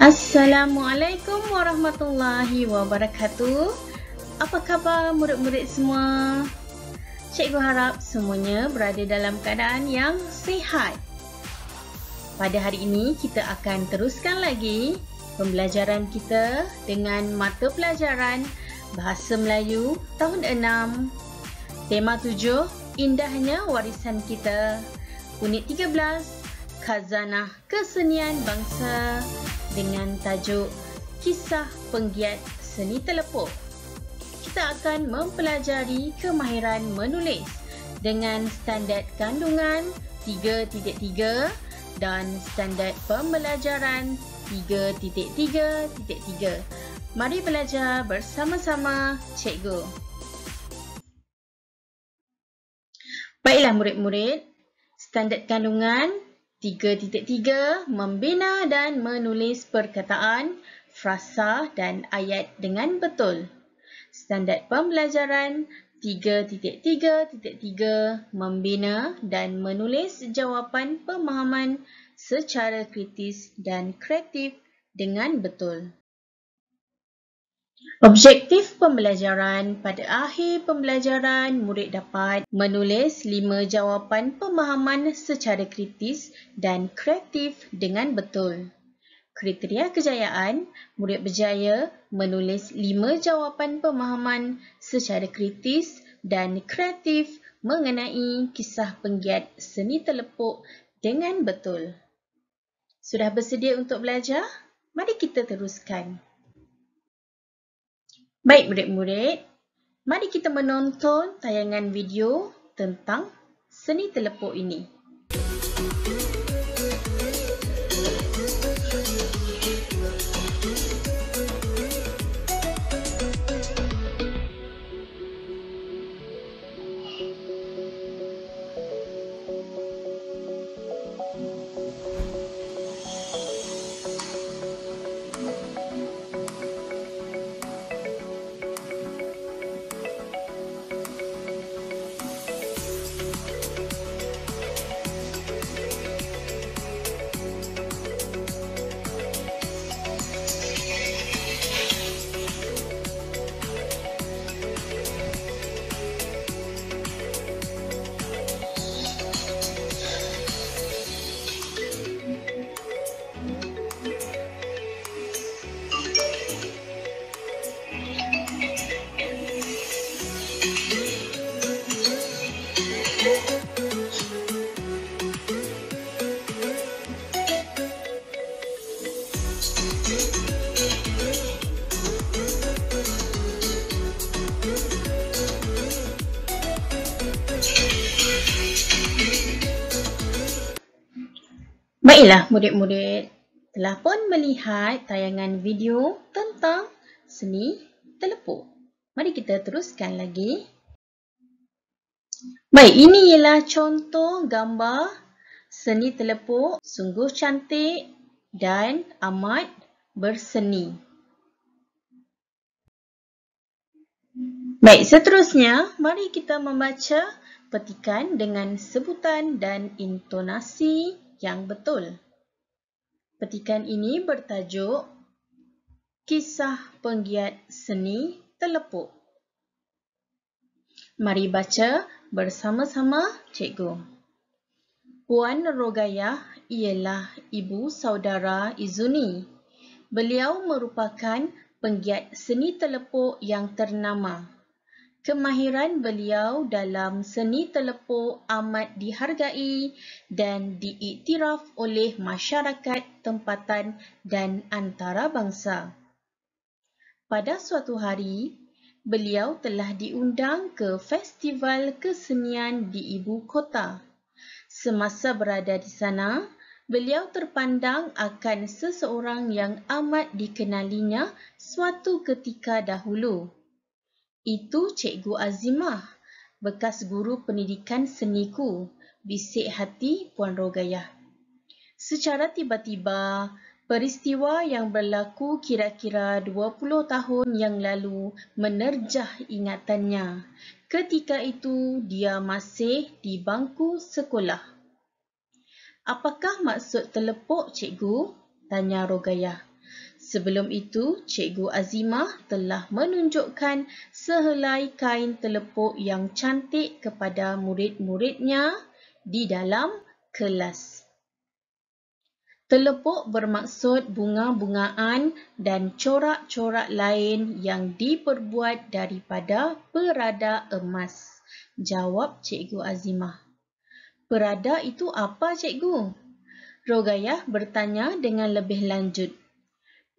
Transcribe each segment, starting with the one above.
Assalamualaikum warahmatullahi wabarakatuh. Apa khabar murid-murid semua? Cikgu harap semuanya berada dalam keadaan yang sihat. Pada hari ini kita akan teruskan lagi pembelajaran kita dengan mata pelajaran Bahasa Melayu tahun 6. Tema 7, Indahnya Warisan Kita. Unit 13, Khazanah Kesenian Bangsa dengan tajuk Kisah Penggiat Seni Telepok. Kita akan mempelajari kemahiran menulis dengan standard kandungan 3.3 dan standard pembelajaran 3.3.3. Mari belajar bersama-sama cikgu. Baiklah murid-murid, standard kandungan 3.3 Membina dan menulis perkataan, frasa dan ayat dengan betul. Standard pembelajaran 3.3.3 Membina dan menulis jawapan pemahaman secara kritis dan kreatif dengan betul. Objektif pembelajaran pada akhir pembelajaran murid dapat menulis lima jawapan pemahaman secara kritis dan kreatif dengan betul. Kriteria kejayaan, murid berjaya menulis lima jawapan pemahaman secara kritis dan kreatif mengenai kisah penggiat seni telepuk dengan betul. Sudah bersedia untuk belajar? Mari kita teruskan. Baik murid-murid, mari kita menonton tayangan video tentang seni telepuk ini. Baiklah murid-murid, telah pun melihat tayangan video tentang seni telepuk. Mari kita teruskan lagi. Baik, ini ialah contoh gambar seni telepuk sungguh cantik dan amat berseni. Baik, seterusnya mari kita membaca petikan dengan sebutan dan intonasi yang betul. Petikan ini bertajuk Kisah Penggiat Seni Telepuk. Mari baca bersama-sama cikgu. Puan Rogayah ialah ibu saudara Izuni. Beliau merupakan penggiat seni telepuk yang ternama. Kemahiran beliau dalam seni telepuk amat dihargai dan diiktiraf oleh masyarakat tempatan dan antarabangsa. Pada suatu hari, beliau telah diundang ke festival kesenian di ibu kota. Semasa berada di sana, beliau terpandang akan seseorang yang amat dikenalinya suatu ketika dahulu. Itu Cikgu Azimah, bekas guru pendidikan seniku, bisik hati Puan Rogayah. Secara tiba-tiba, peristiwa yang berlaku kira-kira 20 tahun yang lalu menerjah ingatannya. Ketika itu, dia masih di bangku sekolah. Apakah maksud telepuk, Cikgu? Tanya Rogayah. Sebelum itu, Cikgu Azimah telah menunjukkan sehelai kain telepuk yang cantik kepada murid-muridnya di dalam kelas. Telepuk bermaksud bunga-bungaan dan corak-corak lain yang diperbuat daripada perada emas. Jawab Cikgu Azimah. Perada itu apa, Cikgu? Rogayah bertanya dengan lebih lanjut.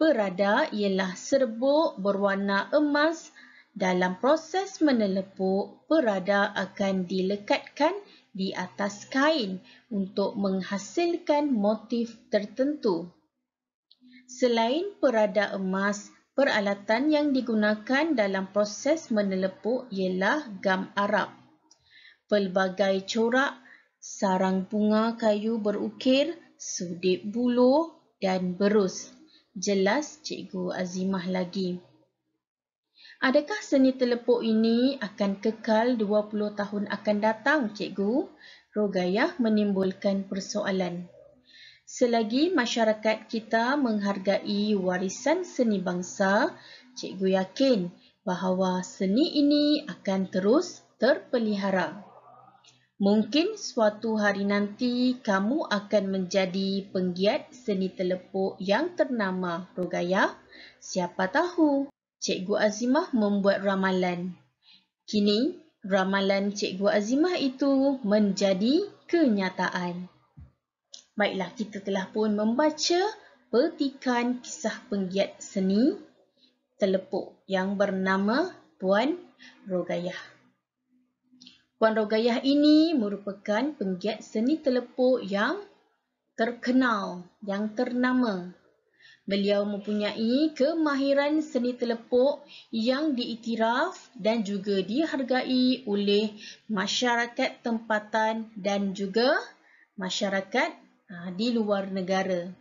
Perada ialah serbuk berwarna emas. Dalam proses menelepuk, perada akan dilekatkan di atas kain untuk menghasilkan motif tertentu. Selain perada emas, peralatan yang digunakan dalam proses menelepuk ialah gam Arab. Pelbagai corak, sarang bunga kayu berukir, sudip buluh dan berus. Jelas Cikgu Azimah lagi. Adakah seni telepuk ini akan kekal 20 tahun akan datang, Cikgu? Rogayah menimbulkan persoalan. Selagi masyarakat kita menghargai warisan seni bangsa, Cikgu yakin bahawa seni ini akan terus terpelihara. Mungkin suatu hari nanti kamu akan menjadi penggiat seni telepuk yang ternama, Rogaya. Siapa tahu? Cikgu Azimah membuat ramalan. Kini, ramalan Cikgu Azimah itu menjadi kenyataan. Baiklah, kita telah pun membaca petikan kisah penggiat seni telepuk yang bernama Puan Rogayah. Puan Rogayah ini merupakan penggiat seni telepuk yang terkenal, yang ternama. Beliau mempunyai kemahiran seni telepuk yang diiktiraf dan juga dihargai oleh masyarakat tempatan dan juga masyarakat ha, di luar negara.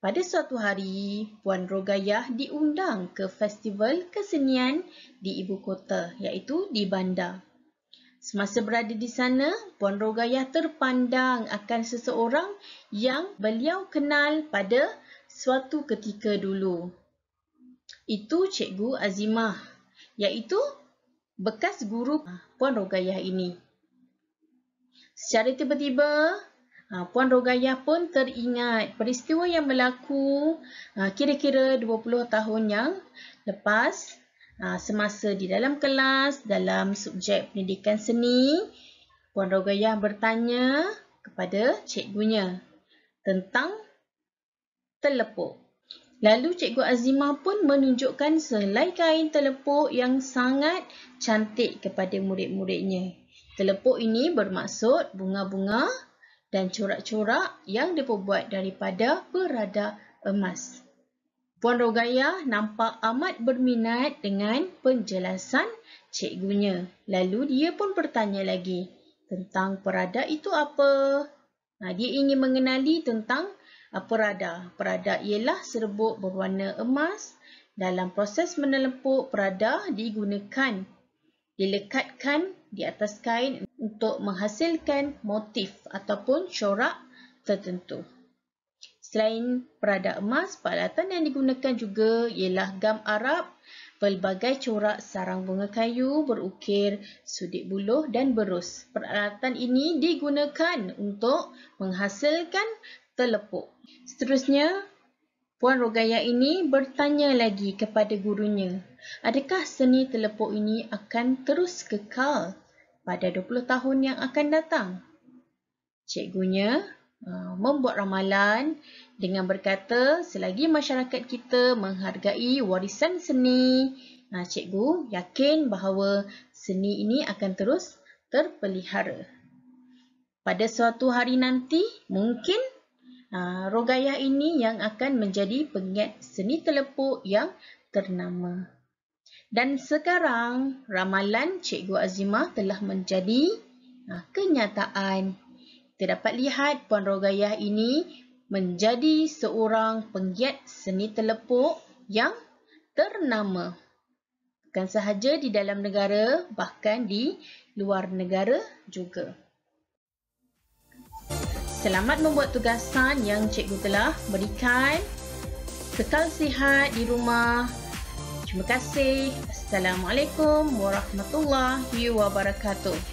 Pada suatu hari, Puan Rogayah diundang ke festival kesenian di ibu kota iaitu di Bandar. Semasa berada di sana, Puan Rogayah terpandang akan seseorang yang beliau kenal pada suatu ketika dulu. Itu Cikgu Azimah, iaitu bekas guru Puan Rogayah ini. Secara tiba-tiba, ha, Puan Rogayah pun teringat peristiwa yang berlaku ha, kira-kira 20 tahun yang lepas semasa di dalam kelas, dalam subjek pendidikan seni, Puan Rogayah bertanya kepada cikgunya tentang telepuk. Lalu Cikgu Azimah pun menunjukkan selai kain telepuk yang sangat cantik kepada murid-muridnya. Telepuk ini bermaksud bunga-bunga dan corak-corak yang diperbuat daripada perada emas. Puan Rogaya nampak amat berminat dengan penjelasan cikgunya. Lalu dia pun bertanya lagi tentang perada itu apa. Nah, dia ingin mengenali tentang uh, perada. Perada ialah serbuk berwarna emas. Dalam proses menelempuk, perada digunakan, dilekatkan di atas kain untuk menghasilkan motif ataupun corak tertentu. Selain perada emas, peralatan yang digunakan juga ialah gam Arab, pelbagai corak sarang bunga kayu berukir, sudip buluh dan berus. Peralatan ini digunakan untuk menghasilkan telepuk. Seterusnya, Puan Rogaya ini bertanya lagi kepada gurunya, adakah seni telepuk ini akan terus kekal pada 20 tahun yang akan datang? Cikgunya membuat ramalan dengan berkata selagi masyarakat kita menghargai warisan seni, nah, cikgu yakin bahawa seni ini akan terus terpelihara. Pada suatu hari nanti, mungkin uh, Rogayah ini yang akan menjadi penggiat seni telepuk yang ternama. Dan sekarang, ramalan Cikgu Azimah telah menjadi uh, kenyataan. Kita dapat lihat Puan Rogayah ini menjadi seorang penggiat seni telepuk yang ternama. Bukan sahaja di dalam negara, bahkan di luar negara juga. Selamat membuat tugasan yang cikgu telah berikan. Kekal sihat di rumah. Terima kasih. Assalamualaikum warahmatullahi wabarakatuh.